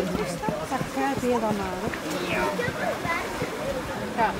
Takk fyrir að maður. Ja.